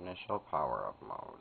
Initial power-up mode.